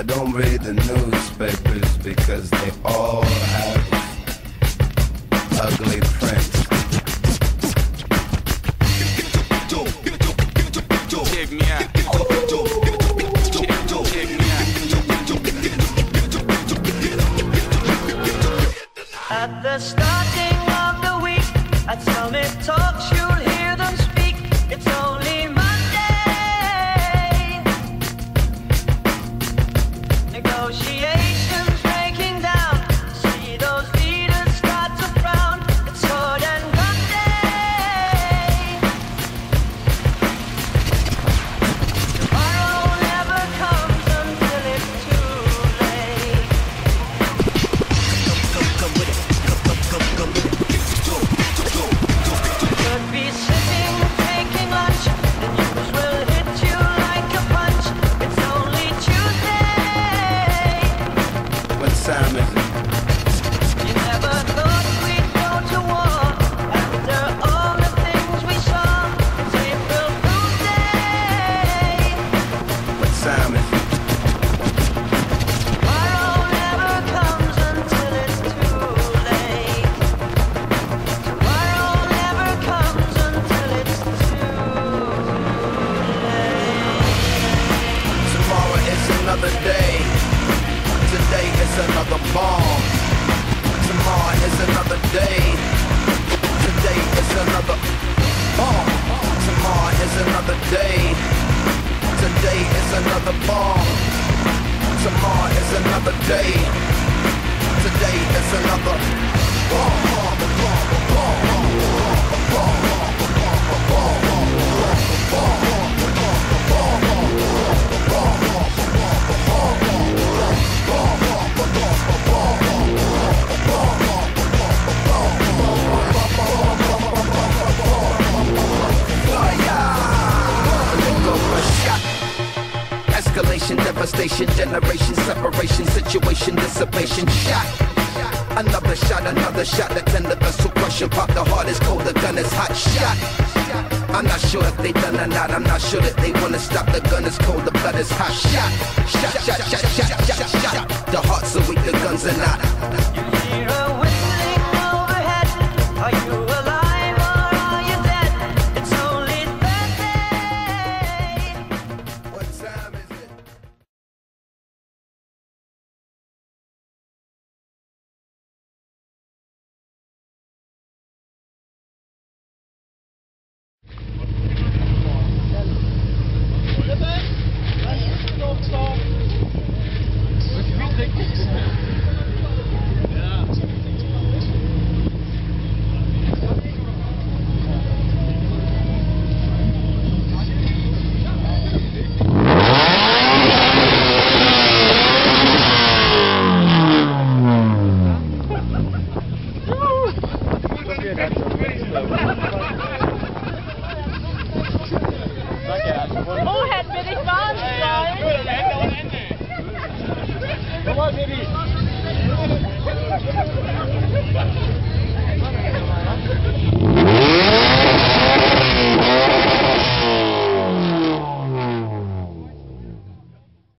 I don't read the newspapers because they all have ugly prints. devastation, generation, separation, situation, dissipation, shot. Another shot, another shot, the tender vessel crushing, pop the heart is cold, the gun is hot, shot. I'm not sure if they done or not, I'm not sure that they wanna stop, the gun is cold, the blood is hot, shot, shot, shot, shot, shot, shot, shot. The hearts are weak, the guns are not. Come on, baby.